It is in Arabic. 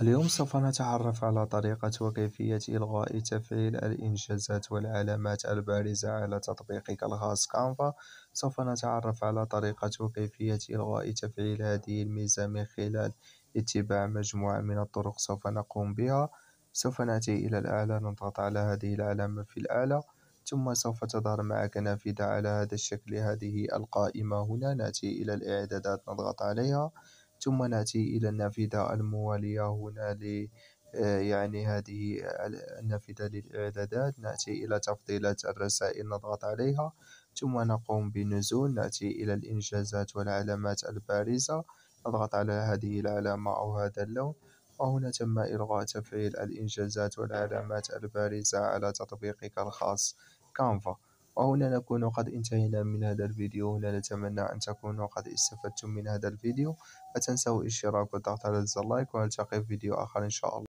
اليوم سوف نتعرف على طريقة وكيفية إلغاء تفعيل الإنجازات والعلامات البارزة على تطبيقك الخاص كانفا. سوف نتعرف على طريقة وكيفية إلغاء تفعيل هذه الميزة من خلال اتباع مجموعة من الطرق سوف نقوم بها. سوف نأتي إلى الأعلى نضغط على هذه العلامة في الأعلى ثم سوف تظهر معك نافذة على هذا الشكل. هذه القائمة هنا. نأتي إلى الإعدادات نضغط عليها. ثم نأتي إلى النافذة الموالية هنا ل يعني هذه النافذة للإعدادات. نأتي إلى تفضيلات الرسائل نضغط عليها. ثم نقوم بنزول. نأتي إلى الإنجازات والعلامات البارزة. نضغط على هذه العلامة أو هذا اللون. وهنا تم إلغاء تفعيل الإنجازات والعلامات البارزة على تطبيقك الخاص كانفا. وهنا نكون قد انتهينا من هذا الفيديو هنا نتمنى أن تكونوا قد استفدتم من هذا الفيديو لا تنسوا الاشتراك والضغط على زر لايك ونلتقي في فيديو آخر إن شاء الله.